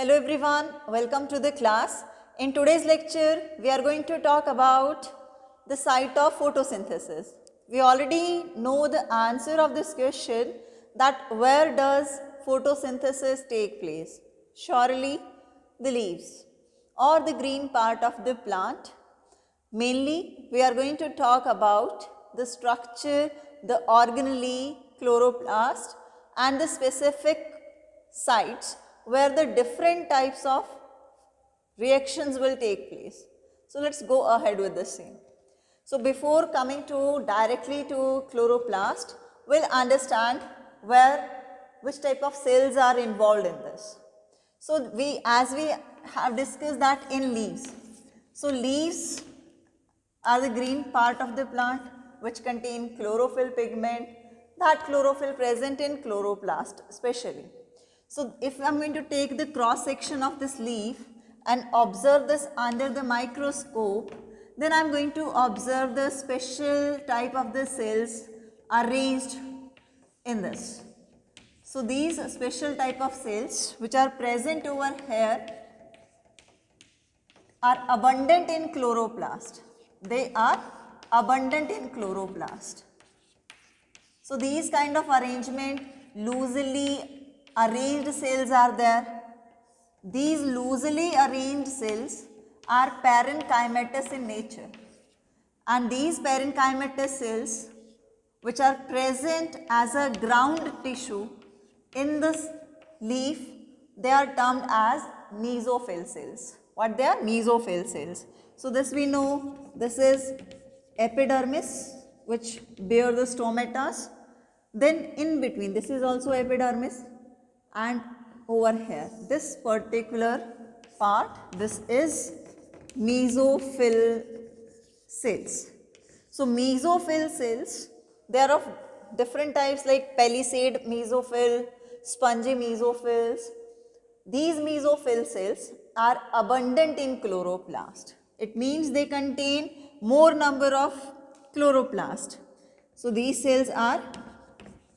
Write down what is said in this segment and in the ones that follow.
Hello everyone, welcome to the class. In today's lecture, we are going to talk about the site of photosynthesis. We already know the answer of this question that where does photosynthesis take place? Surely the leaves or the green part of the plant. Mainly, we are going to talk about the structure, the organelle, chloroplast and the specific sites where the different types of reactions will take place. So let's go ahead with the same. So before coming to directly to chloroplast, we'll understand where which type of cells are involved in this. So we as we have discussed that in leaves. So leaves are the green part of the plant which contain chlorophyll pigment that chlorophyll present in chloroplast especially. So if I am going to take the cross section of this leaf and observe this under the microscope, then I am going to observe the special type of the cells arranged in this. So these special type of cells which are present over here are abundant in chloroplast. They are abundant in chloroplast. So these kind of arrangement loosely arranged cells are there. These loosely arranged cells are parenchymatous in nature and these parenchymatous cells which are present as a ground tissue in this leaf they are termed as mesophyll cells. What they are? Mesophyll cells. So this we know this is epidermis which bear the stomatas then in between this is also epidermis and over here this particular part this is mesophyll cells. So mesophyll cells they are of different types like palisade mesophyll, spongy mesophylls. These mesophyll cells are abundant in chloroplast. It means they contain more number of chloroplast. So these cells are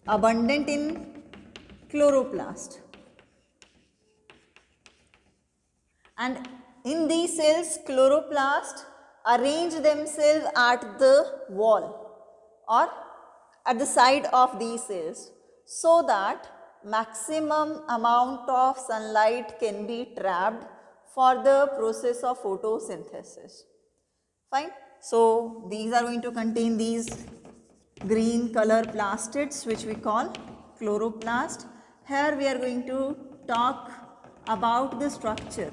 abundant in chloroplast. And in these cells, chloroplast arrange themselves at the wall or at the side of these cells so that maximum amount of sunlight can be trapped for the process of photosynthesis. Fine. So, these are going to contain these green color plastids which we call chloroplast here we are going to talk about the structure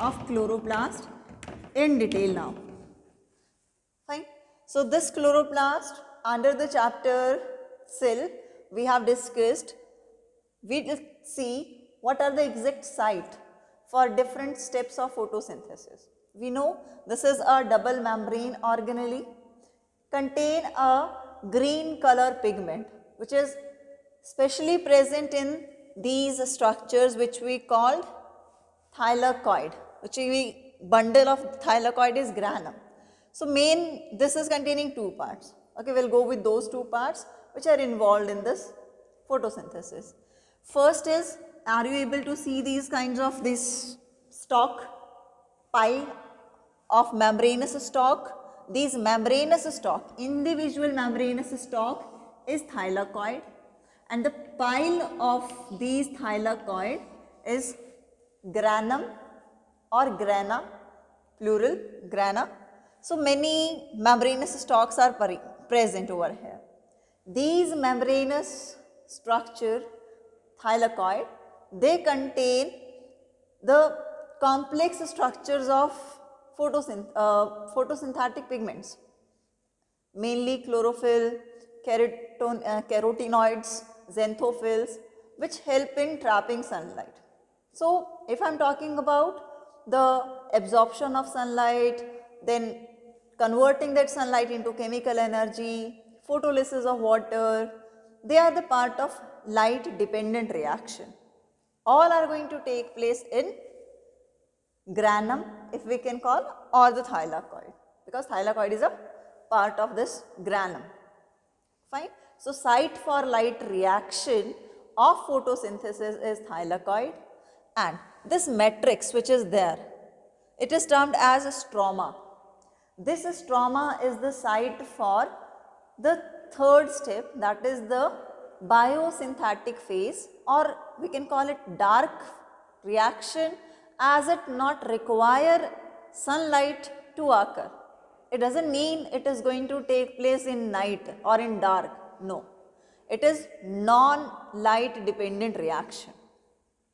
of chloroplast in detail now. Fine. So this chloroplast under the chapter cell we have discussed, we will see what are the exact site for different steps of photosynthesis. We know this is a double membrane organelle contain a green color pigment which is specially present in these structures which we called thylakoid which we bundle of thylakoid is granum. So main this is containing two parts okay we will go with those two parts which are involved in this photosynthesis. First is are you able to see these kinds of this stalk pile of membranous stalk these membranous stalk individual membranous stalk is thylakoid and the pile of these thylakoid is granum or grana plural grana. So many membranous stalks are present over here. These membranous structure thylakoid they contain the complex structures of photosynth uh, photosynthetic pigments mainly chlorophyll, uh, carotenoids, xanthophylls which help in trapping sunlight. So, if I am talking about the absorption of sunlight, then converting that sunlight into chemical energy, photolysis of water, they are the part of light dependent reaction. All are going to take place in granum if we can call or the thylakoid because thylakoid is a part of this granum. Fine. So, site for light reaction of photosynthesis is thylakoid And this matrix which is there, it is termed as a stroma. This stroma is the site for the third step that is the biosynthetic phase or we can call it dark reaction as it not require sunlight to occur. It does not mean it is going to take place in night or in dark, no. It is non-light dependent reaction.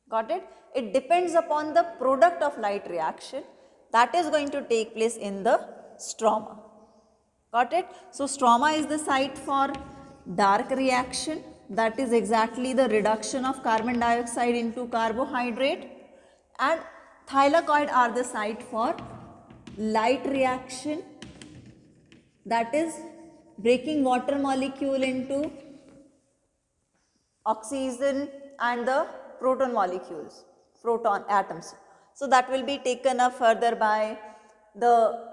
Got it? It depends upon the product of light reaction that is going to take place in the stroma. Got it? So, stroma is the site for dark reaction that is exactly the reduction of carbon dioxide into carbohydrate and thylakoid are the site for light reaction that is breaking water molecule into oxygen and the proton molecules, proton atoms. So, that will be taken up further by the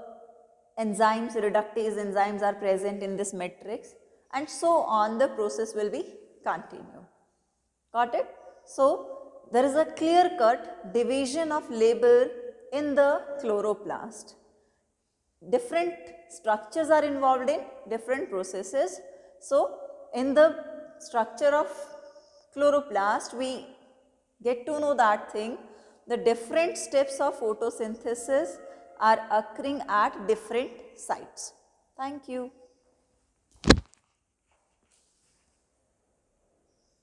enzymes, reductase enzymes are present in this matrix and so on the process will be continued. Got it? So, there is a clear cut division of labor in the chloroplast. Different structures are involved in different processes. So, in the structure of chloroplast, we get to know that thing the different steps of photosynthesis are occurring at different sites. Thank you.